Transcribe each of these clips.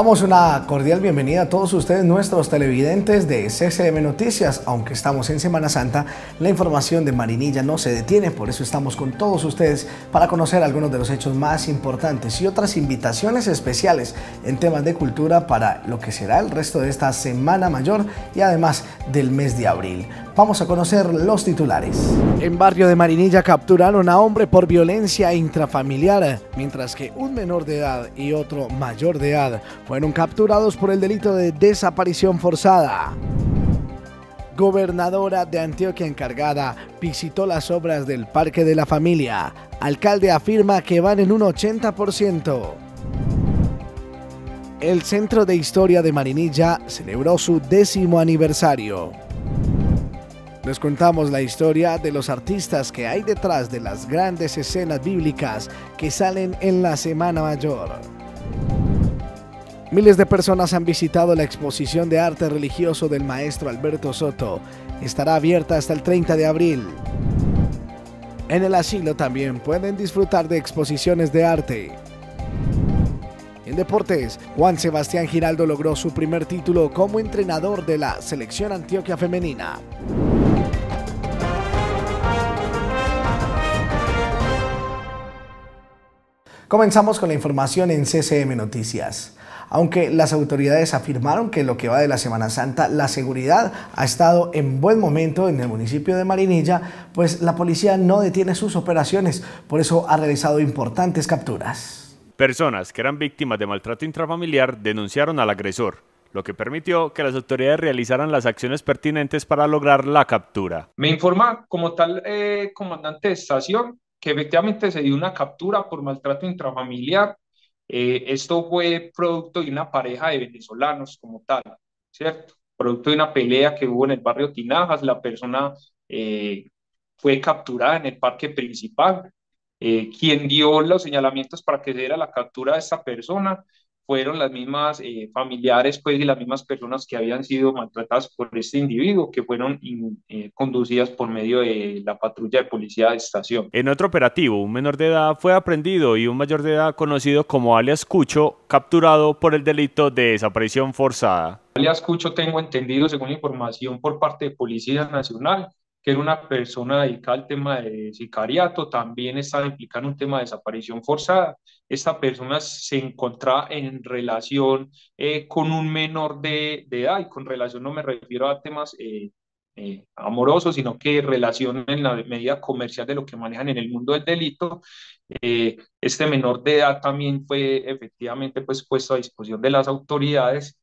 Damos una cordial bienvenida a todos ustedes, nuestros televidentes de CCM Noticias. Aunque estamos en Semana Santa, la información de Marinilla no se detiene, por eso estamos con todos ustedes para conocer algunos de los hechos más importantes y otras invitaciones especiales en temas de cultura para lo que será el resto de esta Semana Mayor y además del mes de abril. Vamos a conocer los titulares. En barrio de Marinilla capturaron a hombre por violencia intrafamiliar, mientras que un menor de edad y otro mayor de edad fueron capturados por el delito de desaparición forzada. Gobernadora de Antioquia encargada visitó las obras del Parque de la Familia. Alcalde afirma que van en un 80%. El Centro de Historia de Marinilla celebró su décimo aniversario. Les contamos la historia de los artistas que hay detrás de las grandes escenas bíblicas que salen en la Semana Mayor. Miles de personas han visitado la exposición de arte religioso del maestro Alberto Soto. Estará abierta hasta el 30 de abril. En el asilo también pueden disfrutar de exposiciones de arte. En deportes, Juan Sebastián Giraldo logró su primer título como entrenador de la selección Antioquia femenina. Comenzamos con la información en CCM Noticias. Aunque las autoridades afirmaron que lo que va de la Semana Santa, la seguridad ha estado en buen momento en el municipio de Marinilla, pues la policía no detiene sus operaciones, por eso ha realizado importantes capturas. Personas que eran víctimas de maltrato intrafamiliar denunciaron al agresor, lo que permitió que las autoridades realizaran las acciones pertinentes para lograr la captura. Me informa como tal eh, comandante de estación que efectivamente se dio una captura por maltrato intrafamiliar eh, esto fue producto de una pareja de venezolanos como tal, ¿cierto? Producto de una pelea que hubo en el barrio Tinajas, la persona eh, fue capturada en el parque principal. Eh, quien dio los señalamientos para que se diera la captura de esta persona fueron las mismas eh, familiares pues, y las mismas personas que habían sido maltratadas por este individuo, que fueron eh, conducidas por medio de la patrulla de policía de estación. En otro operativo, un menor de edad fue aprendido y un mayor de edad conocido como alias Cucho, capturado por el delito de desaparición forzada. Alias Cucho, tengo entendido, según información por parte de Policía Nacional, que era una persona dedicada al tema de sicariato, también estaba implicando un tema de desaparición forzada. Esta persona se encontraba en relación eh, con un menor de, edad, y con relación no me refiero a temas eh, eh, amorosos, sino que relación en la medida comercial de lo que manejan en el mundo del delito. este menor de edad también fue efectivamente pues, puesto a disposición de las autoridades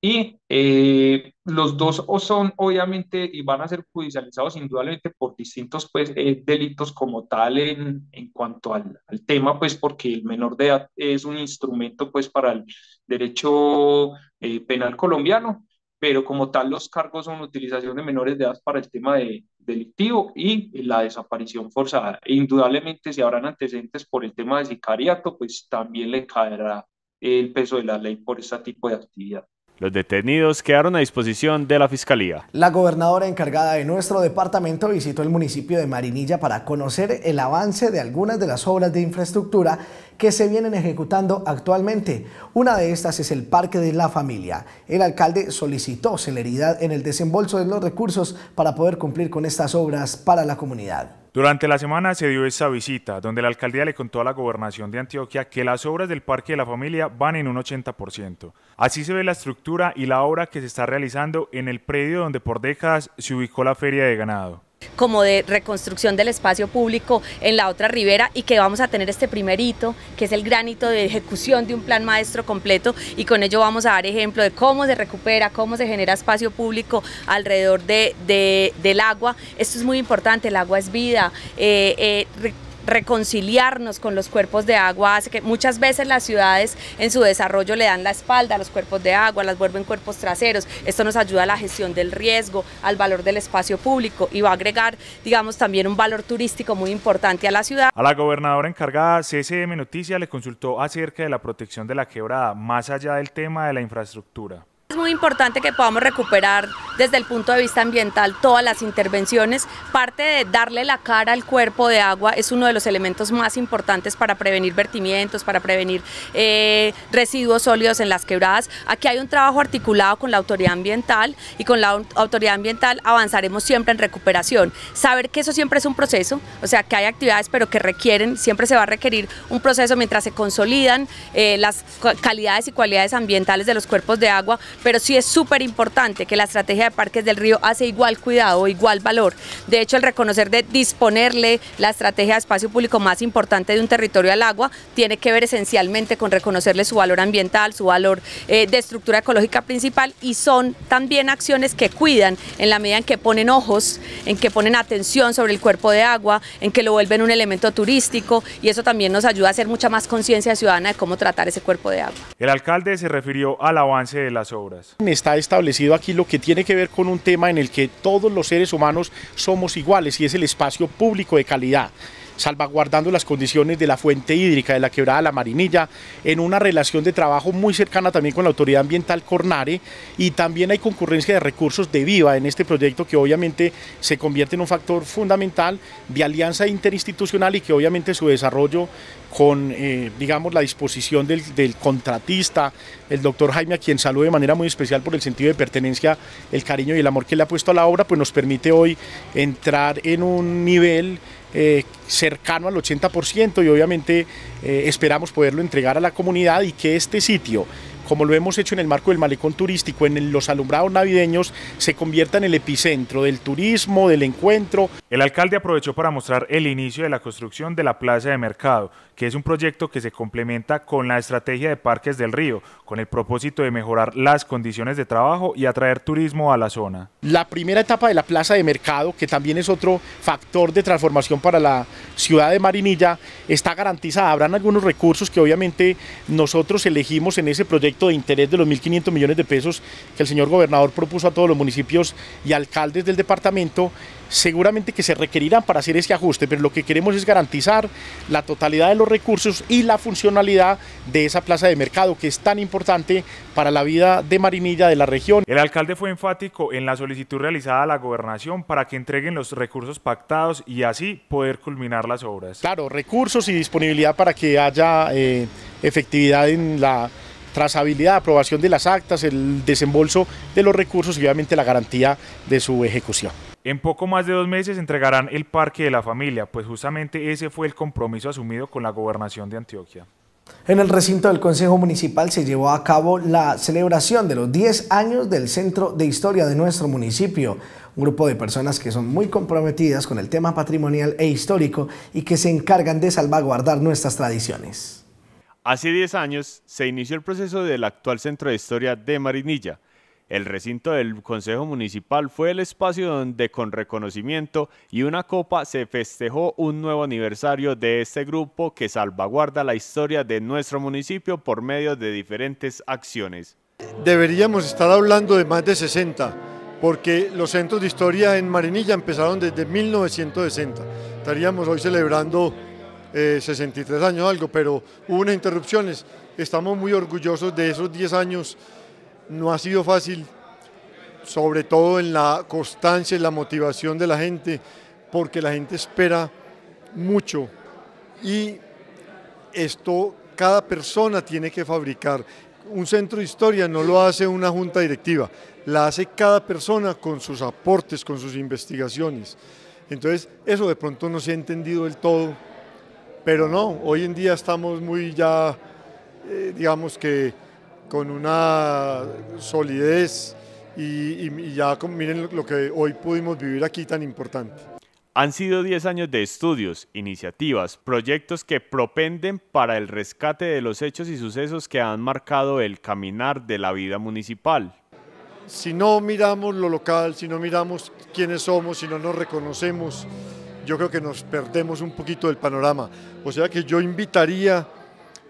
y eh, los dos son obviamente y van a ser judicializados indudablemente por distintos pues, eh, delitos como tal en, en cuanto al, tema, pues porque el menor de edad es un instrumento pues para el derecho eh, penal colombiano, pero como tal los cargos son utilización de menores de edad para el tema de, delictivo y la desaparición forzada. E indudablemente si habrán antecedentes por el tema de sicariato, pues también le caerá el peso de la ley por este tipo de actividad. Los detenidos quedaron a disposición de la Fiscalía. La gobernadora encargada de nuestro departamento visitó el municipio de Marinilla para conocer el avance de algunas de las obras de infraestructura que se vienen ejecutando actualmente. Una de estas es el Parque de la Familia. El alcalde solicitó celeridad en el desembolso de los recursos para poder cumplir con estas obras para la comunidad. Durante la semana se dio esta visita, donde la alcaldía le contó a la gobernación de Antioquia que las obras del Parque de la Familia van en un 80%. Así se ve la estructura y la obra que se está realizando en el predio donde por décadas se ubicó la feria de ganado como de reconstrucción del espacio público en la otra ribera y que vamos a tener este primer hito, que es el gran hito de ejecución de un plan maestro completo y con ello vamos a dar ejemplo de cómo se recupera, cómo se genera espacio público alrededor de, del agua. Esto es muy importante, el agua es vida. Eh, eh, reconciliarnos con los cuerpos de agua hace que muchas veces las ciudades en su desarrollo le dan la espalda a los cuerpos de agua, las vuelven cuerpos traseros. Esto nos ayuda a la gestión del riesgo, al valor del espacio público y va a agregar, digamos, también un valor turístico muy importante a la ciudad. A la gobernadora encargada CCM Noticias le consultó acerca de la protección de la quebrada, más allá del tema de la infraestructura muy importante que podamos recuperar desde el punto de vista ambiental todas las intervenciones. Parte de darle la cara al cuerpo de agua es uno de los elementos más importantes para prevenir vertimientos, para prevenir eh, residuos sólidos en las quebradas. Aquí hay un trabajo articulado con la autoridad ambiental y con la autoridad ambiental avanzaremos siempre en recuperación. Saber que eso siempre es un proceso, o sea que hay actividades pero que requieren, siempre se va a requerir un proceso mientras se consolidan eh, las calidades y cualidades ambientales de los cuerpos de agua, pero sí es súper importante que la estrategia de parques del río hace igual cuidado, igual valor. De hecho, el reconocer de disponerle la estrategia de espacio público más importante de un territorio al agua tiene que ver esencialmente con reconocerle su valor ambiental, su valor eh, de estructura ecológica principal y son también acciones que cuidan en la medida en que ponen ojos, en que ponen atención sobre el cuerpo de agua, en que lo vuelven un elemento turístico y eso también nos ayuda a hacer mucha más conciencia ciudadana de cómo tratar ese cuerpo de agua. El alcalde se refirió al avance de las obras. Está establecido aquí lo que tiene que ver con un tema en el que todos los seres humanos somos iguales y es el espacio público de calidad salvaguardando las condiciones de la fuente hídrica de la quebrada La Marinilla, en una relación de trabajo muy cercana también con la Autoridad Ambiental Cornare y también hay concurrencia de recursos de Viva en este proyecto que obviamente se convierte en un factor fundamental de alianza interinstitucional y que obviamente su desarrollo con, eh, digamos, la disposición del, contratista, el doctor Jaime, a quien saludo de manera muy especial por el sentido de pertenencia, el cariño y el amor que le ha puesto a la obra, pues nos permite hoy entrar en un nivel eh, cercano al 80% y obviamente eh, esperamos poderlo entregar a la comunidad y que este sitio como lo hemos hecho en el marco del malecón turístico, en los alumbrados navideños, se convierta en el epicentro del turismo, del encuentro. El alcalde aprovechó para mostrar el inicio de la construcción de la plaza de mercado, que es un proyecto que se complementa con la estrategia de Parques del Río, con el propósito de mejorar las condiciones de trabajo y atraer turismo a la zona. La primera etapa de la plaza de mercado, que también es otro factor de transformación para la ciudad de Marinilla, está garantizada. Habrán algunos recursos que obviamente nosotros elegimos en ese proyecto de interés de los 1.500 millones de pesos que el señor gobernador propuso a todos los municipios y alcaldes del departamento seguramente que se requerirán para hacer ese ajuste, pero lo que queremos es garantizar la totalidad de los recursos y la funcionalidad de esa plaza de mercado que es tan importante para la vida de Marinilla de la región. El alcalde fue enfático en la solicitud realizada a la gobernación para que entreguen los recursos pactados y así poder culminar las obras. Claro, recursos y disponibilidad para que haya eh, efectividad en la trazabilidad, aprobación de las actas, el desembolso de los recursos y obviamente la garantía de su ejecución. En poco más de dos meses entregarán el Parque de la Familia, pues justamente ese fue el compromiso asumido con la gobernación de Antioquia. En el recinto del Consejo Municipal se llevó a cabo la celebración de los 10 años del Centro de Historia de nuestro municipio, un grupo de personas que son muy comprometidas con el tema patrimonial e histórico y que se encargan de salvaguardar nuestras tradiciones. Hace 10 años se inició el proceso del actual Centro de Historia de Marinilla, el recinto del Consejo Municipal fue el espacio donde con reconocimiento y una copa se festejó un nuevo aniversario de este grupo que salvaguarda la historia de nuestro municipio por medio de diferentes acciones. Deberíamos estar hablando de más de 60, porque los centros de historia en Marinilla empezaron desde 1960. Estaríamos hoy celebrando 63 eh, años algo, pero hubo unas interrupciones. Estamos muy orgullosos de esos 10 años no ha sido fácil, sobre todo en la constancia y la motivación de la gente, porque la gente espera mucho y esto cada persona tiene que fabricar. Un centro de historia no lo hace una junta directiva, la hace cada persona con sus aportes, con sus investigaciones. Entonces, eso de pronto no se ha entendido del todo, pero no, hoy en día estamos muy ya, eh, digamos que con una solidez y, ya miren lo que hoy pudimos vivir aquí tan importante. Han sido 10 años de estudios, iniciativas, proyectos que propenden para el rescate de los hechos y sucesos que han marcado el caminar de la vida municipal. Si no miramos lo local, si no miramos quiénes somos, si no nos reconocemos, yo creo que nos perdemos un poquito del panorama. O sea que yo invitaría,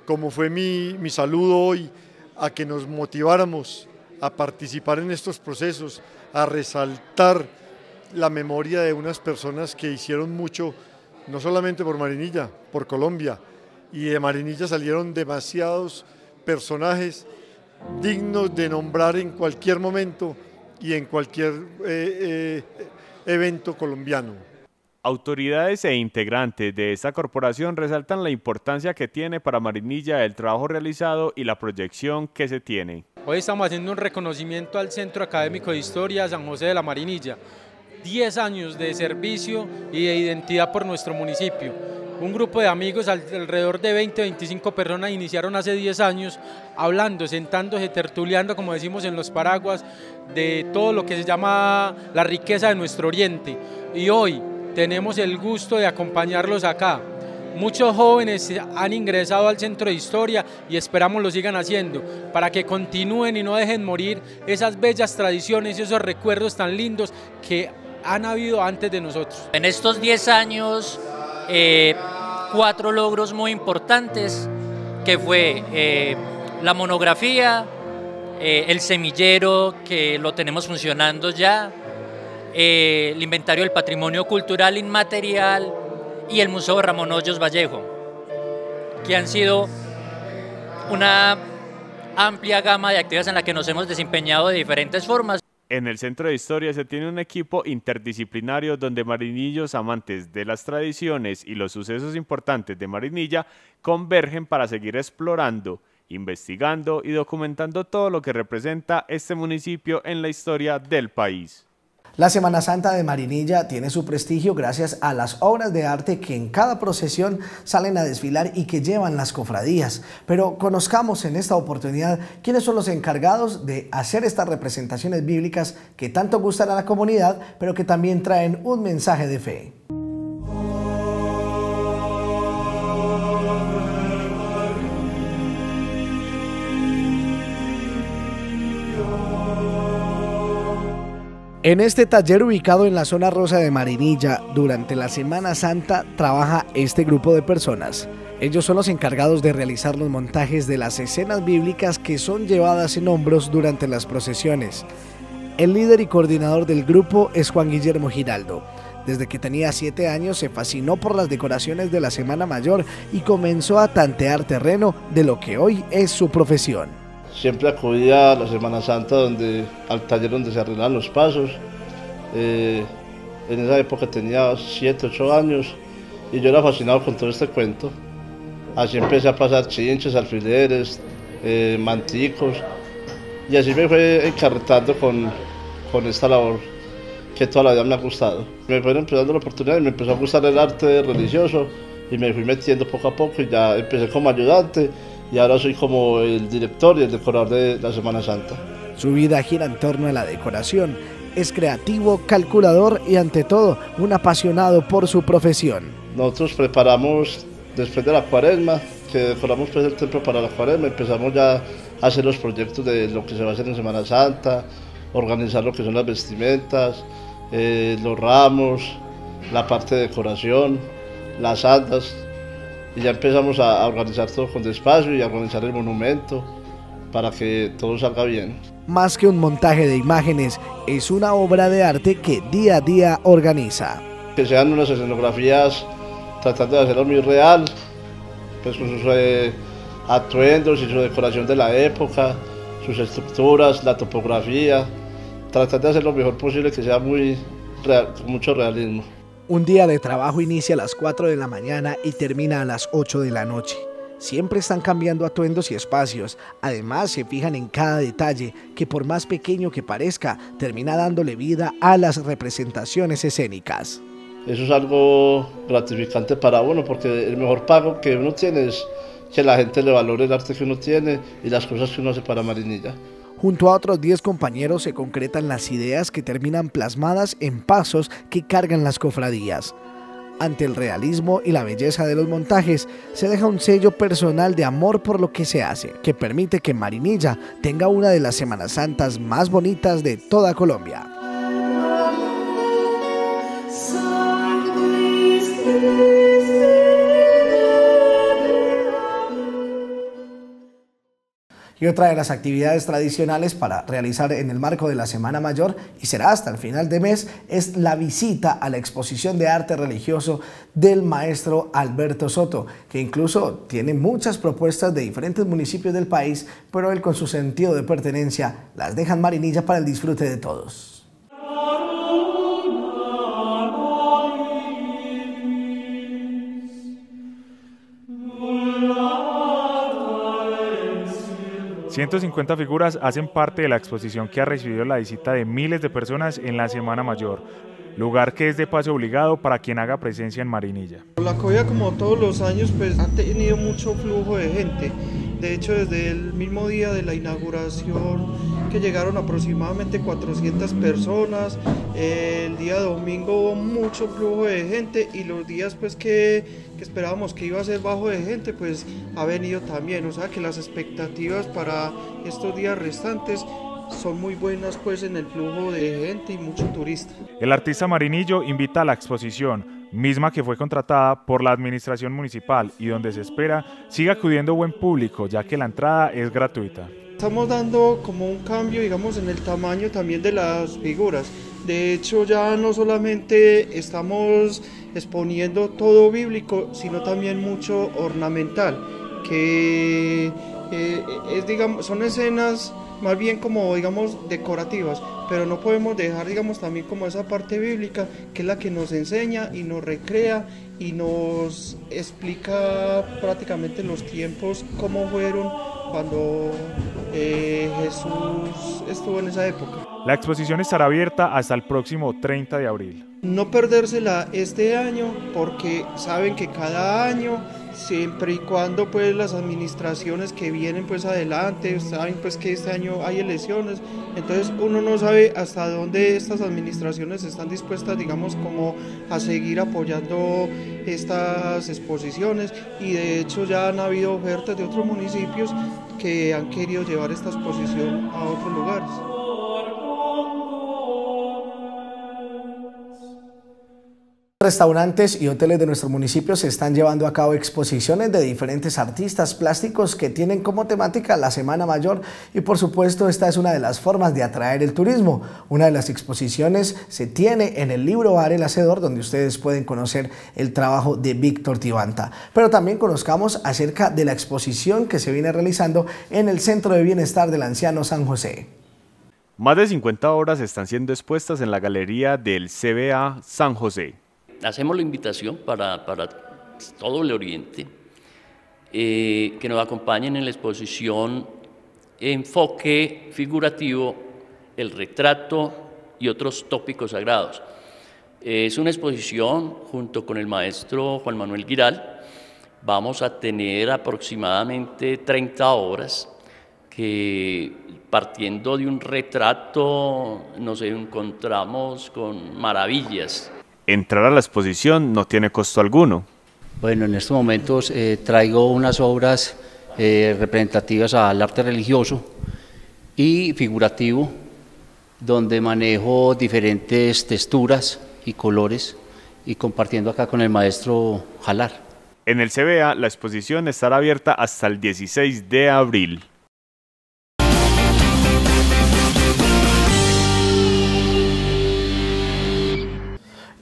como fue mi, mi saludo hoy, a que nos motiváramos a participar en estos procesos, a resaltar la memoria de unas personas que hicieron mucho, no solamente por Marinilla, por Colombia, y de Marinilla salieron demasiados personajes dignos de nombrar en cualquier momento y en cualquier eh, eh, evento colombiano. Autoridades e integrantes de esta corporación resaltan la importancia que tiene para Marinilla el trabajo realizado y la proyección que se tiene. Hoy estamos haciendo un reconocimiento al Centro Académico de Historia San José de la Marinilla. 10 años de servicio y de identidad por nuestro municipio. Un grupo de amigos, alrededor de 20, 25 personas, iniciaron hace 10 años hablando, sentándose, tertuleando, como decimos en los paraguas, de todo lo que se llama la riqueza de nuestro oriente. Y hoy tenemos el gusto de acompañarlos acá. Muchos jóvenes han ingresado al centro de historia y esperamos lo sigan haciendo para que continúen y no dejen morir esas bellas tradiciones y esos recuerdos tan lindos que han habido antes de nosotros. En estos 10 años eh, cuatro logros muy importantes, que fue eh, la monografía, eh, el semillero, que lo tenemos funcionando ya, el inventario del patrimonio cultural inmaterial y el Museo Ramón Hoyos Vallejo, que han sido una amplia gama de actividades en la que nos hemos desempeñado de diferentes formas. En el Centro de Historia se tiene un equipo interdisciplinario donde marinillos amantes de las tradiciones y los sucesos importantes de Marinilla convergen para seguir explorando, investigando y documentando todo lo que representa este municipio en la historia del país. La Semana Santa de Marinilla tiene su prestigio gracias a las obras de arte que en cada procesión salen a desfilar y que llevan las cofradías. Pero conozcamos en esta oportunidad quiénes son los encargados de hacer estas representaciones bíblicas que tanto gustan a la comunidad, pero que también traen un mensaje de fe. En este taller ubicado en la zona rosa de Marinilla, durante la Semana Santa trabaja este grupo de personas. Ellos son los encargados de realizar los montajes de las escenas bíblicas que son llevadas en hombros durante las procesiones. El líder y coordinador del grupo es Juan Guillermo Giraldo. Desde que tenía 7 años se fascinó por las decoraciones de la Semana Mayor y comenzó a tantear terreno de lo que hoy es su profesión. Siempre acudía a la Semana Santa donde, al taller donde se arreglaban los pasos. Eh, en esa época tenía 7, 8 años y yo era fascinado con todo este cuento. Así empecé a pasar chinches, alfileres, eh, manticos y así me fue encarretando con, con esta labor que toda la vida me ha gustado. Me fueron empezando la oportunidad y me empezó a gustar el arte religioso y me fui metiendo poco a poco y ya empecé como ayudante y ahora soy como el director y el decorador de la Semana Santa. Su vida gira en torno a la decoración. Es creativo, calculador y ante todo un apasionado por su profesión. Nosotros preparamos después de la cuaresma, que decoramos pues el templo para la cuaresma, empezamos ya a hacer los proyectos de lo que se va a hacer en Semana Santa, organizar lo que son las vestimentas, eh, los ramos, la parte de decoración, las andas, y ya empezamos a, organizar todo con despacio y a organizar el monumento para que todo salga bien. Más que un montaje de imágenes, es una obra de arte que día a día organiza. Que sean unas escenografías tratando de hacerlo muy real, pues con sus eh, atuendos y su decoración de la época, sus estructuras, la topografía, tratar de hacer lo mejor posible que sea muy real, con mucho realismo. Un día de trabajo inicia a las 4 de la mañana y termina a las 8 de la noche. Siempre están cambiando atuendos y espacios. Además, se fijan en cada detalle que por más pequeño que parezca, termina dándole vida a las representaciones escénicas. Eso es algo gratificante para uno porque el mejor pago que uno tiene es que la gente le valore el arte que uno tiene y las cosas que uno hace para Marinilla. Junto a otros 10 compañeros se concretan las ideas que terminan plasmadas en pasos que cargan las cofradías. Ante el realismo y la belleza de los montajes, se deja un sello personal de amor por lo que se hace, que permite que Marinilla tenga una de las Semanas Santas más bonitas de toda Colombia. Y otra de las actividades tradicionales para realizar en el marco de la Semana Mayor y será hasta el final de mes es la visita a la exposición de arte religioso del maestro Alberto Soto, que incluso tiene muchas propuestas de diferentes municipios del país, pero él con su sentido de pertenencia las deja en Marinilla para el disfrute de todos. 150 figuras hacen parte de la exposición que ha recibido la visita de miles de personas en la Semana Mayor, lugar que es de paso obligado para quien haga presencia en Marinilla. La Coya, como todos los años, pues ha tenido mucho flujo de gente. De hecho, desde el mismo día de la inauguración, llegaron aproximadamente 400 personas, el día domingo hubo mucho flujo de gente y los días pues que, que esperábamos que iba a ser bajo de gente, pues ha venido también. O sea que las expectativas para estos días restantes son muy buenas pues en el flujo de gente y mucho turista. El artista Marinillo invita a la exposición, misma que fue contratada por la administración municipal y donde se espera siga acudiendo buen público ya que la entrada es gratuita. Estamos dando como un cambio digamos en el tamaño también de las figuras. De hecho ya no solamente estamos exponiendo todo bíblico, sino también mucho ornamental, que eh, es, digamos, son escenas más bien como digamos decorativas, pero no podemos dejar digamos también como esa parte bíblica que es la que nos enseña y nos recrea y nos explica prácticamente los tiempos cómo fueron cuando eh, Jesús estuvo en esa época. La exposición estará abierta hasta el próximo 30 de abril. No perdérsela este año porque saben que cada año siempre y cuando pues las administraciones que vienen pues adelante, saben pues que este año hay elecciones, entonces uno no sabe hasta dónde estas administraciones están dispuestas digamos como a seguir apoyando estas exposiciones y de hecho ya han habido ofertas de otros municipios que han querido llevar esta exposición a otros lugares. Restaurantes y hoteles de nuestro municipio se están llevando a cabo exposiciones de diferentes artistas plásticos que tienen como temática la Semana Mayor y por supuesto esta es una de las formas de atraer el turismo. Una de las exposiciones se tiene en el libro Bar El Hacedor donde ustedes pueden conocer el trabajo de Víctor Tibanta. Pero también conozcamos acerca de la exposición que se viene realizando en el Centro de Bienestar del Anciano San José. Más de 50 obras están siendo expuestas en la galería del CBA San José hacemos la invitación para, todo el Oriente, eh, que nos acompañen en la exposición Enfoque Figurativo, el retrato y otros tópicos sagrados. Es una exposición junto con el maestro Juan Manuel Giral. Vamos a tener aproximadamente 30 horas que partiendo de un retrato nos encontramos con maravillas Entrar a la exposición no tiene costo alguno. Bueno, en estos momentos eh, traigo unas obras eh, representativas al arte religioso y figurativo, donde manejo diferentes texturas y colores y compartiendo acá con el maestro Jalar. En el CBA la exposición estará abierta hasta el 16 de abril.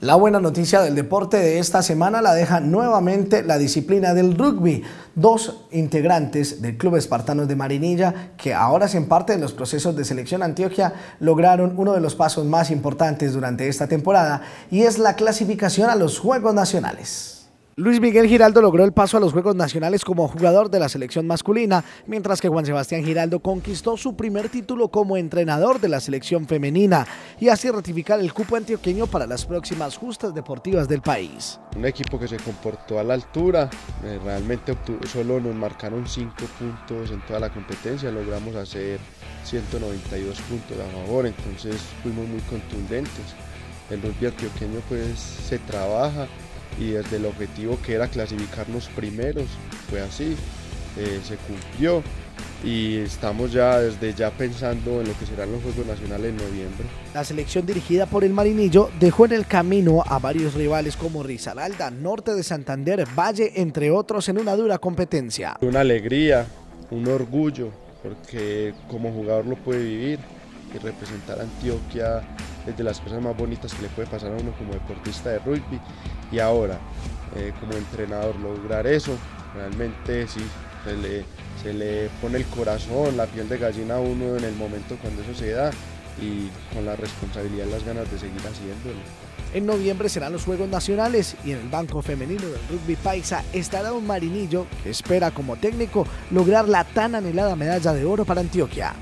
La buena noticia del deporte de esta semana la deja nuevamente la disciplina del rugby. Dos integrantes del Club Espartanos de Marinilla, que ahora hacen parte de los procesos de selección Antioquia, lograron uno de los pasos más importantes durante esta temporada y es la clasificación a los Juegos Nacionales. Luis Miguel Giraldo logró el paso a los Juegos Nacionales como jugador de la selección masculina, mientras que Juan Sebastián Giraldo conquistó su primer título como entrenador de la selección femenina y así ratificar el cupo antioqueño para las próximas justas deportivas del país. Un equipo que se comportó a la altura, eh, realmente solo nos marcaron 5 puntos en toda la competencia, logramos hacer 192 puntos a favor, entonces fuimos muy contundentes. El rugby antioqueño pues se trabaja y desde el objetivo que era clasificarnos primeros, fue así, eh, se cumplió y estamos ya desde ya pensando en lo que serán los Juegos Nacionales en noviembre. La selección dirigida por el Marinillo dejó en el camino a varios rivales como Risaralda, Norte de Santander, Valle, entre otros en una dura competencia. Una alegría, un orgullo porque como jugador lo puede vivir y representar a Antioquia es de las cosas más bonitas que le puede pasar a uno como deportista de rugby y ahora eh, como entrenador lograr eso, realmente sí, se le, se le pone el corazón, la piel de gallina a uno en el momento cuando eso se da y con la responsabilidad y las ganas de seguir haciéndolo. En noviembre serán los Juegos Nacionales y en el Banco Femenino del Rugby Paisa estará un marinillo que espera como técnico lograr la tan anhelada medalla de oro para Antioquia.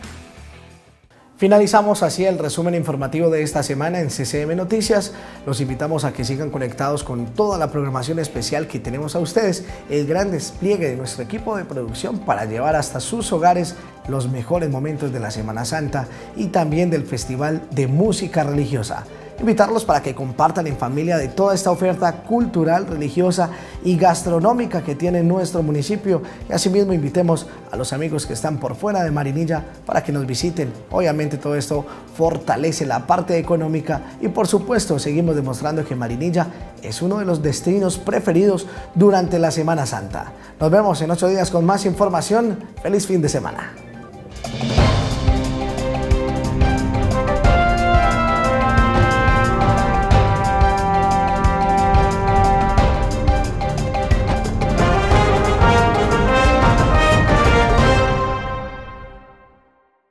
Finalizamos así el resumen informativo de esta semana en CCM Noticias. Los invitamos a que sigan conectados con toda la programación especial que tenemos a ustedes, el gran despliegue de nuestro equipo de producción para llevar hasta sus hogares los mejores momentos de la Semana Santa y también del Festival de Música Religiosa invitarlos para que compartan en familia de toda esta oferta cultural, religiosa y gastronómica que tiene nuestro municipio y asimismo invitemos a los amigos que están por fuera de Marinilla para que nos visiten. Obviamente todo esto fortalece la parte económica y por supuesto seguimos demostrando que Marinilla es uno de los destinos preferidos durante la Semana Santa. Nos vemos en ocho días con más información. Feliz fin de semana.